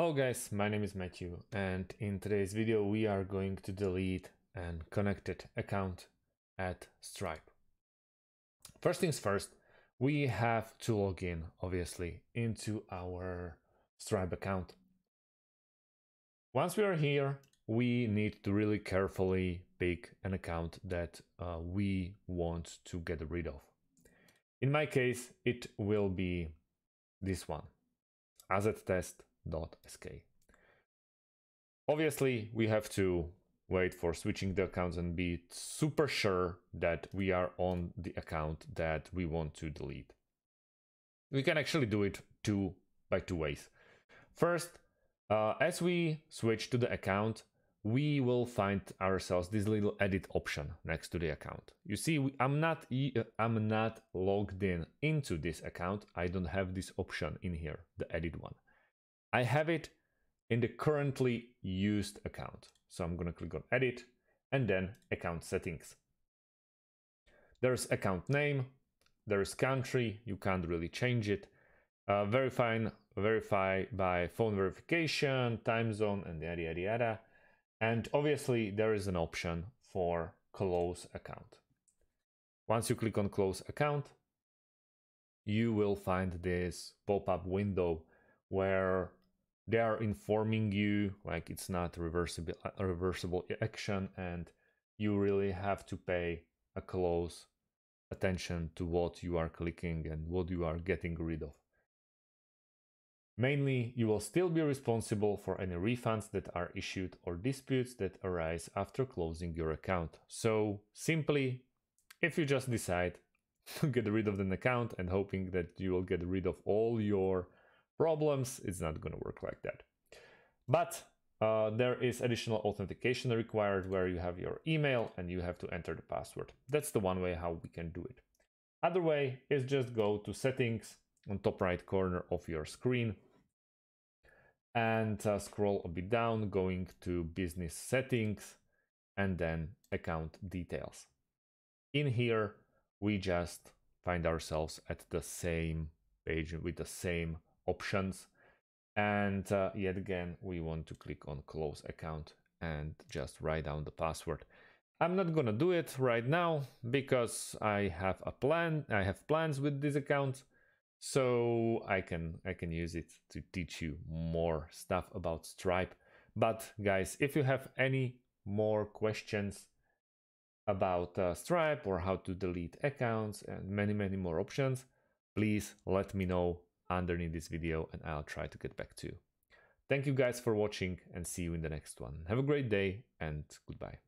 Hello guys, my name is Matthew and in today's video we are going to delete an connected account at Stripe. First things first, we have to log in obviously into our Stripe account. Once we are here, we need to really carefully pick an account that uh, we want to get rid of. In my case, it will be this one, AZTest sk. Obviously, we have to wait for switching the accounts and be super sure that we are on the account that we want to delete. We can actually do it two by two ways. First, uh, as we switch to the account, we will find ourselves this little edit option next to the account. You see, we, I'm not I'm not logged in into this account. I don't have this option in here, the edit one. I have it in the currently used account. So I'm going to click on edit and then account settings. There's account name, there's country, you can't really change it. Uh, verify, verify by phone verification, time zone, and yada yada yada. And obviously there is an option for close account. Once you click on close account, you will find this pop-up window where they are informing you like it's not uh, reversible a reversible action and you really have to pay a close attention to what you are clicking and what you are getting rid of. Mainly, you will still be responsible for any refunds that are issued or disputes that arise after closing your account. So, simply, if you just decide to get rid of an account and hoping that you will get rid of all your problems, it's not going to work like that. But uh, there is additional authentication required where you have your email and you have to enter the password. That's the one way how we can do it. Other way is just go to settings on top right corner of your screen and uh, scroll a bit down going to business settings and then account details. In here, we just find ourselves at the same page with the same options. And uh, yet again, we want to click on close account and just write down the password. I'm not gonna do it right now because I have a plan. I have plans with this account, so I can I can use it to teach you more stuff about Stripe. But guys, if you have any more questions about uh, Stripe or how to delete accounts and many many more options, please let me know underneath this video and I'll try to get back to you. Thank you guys for watching and see you in the next one. Have a great day and goodbye.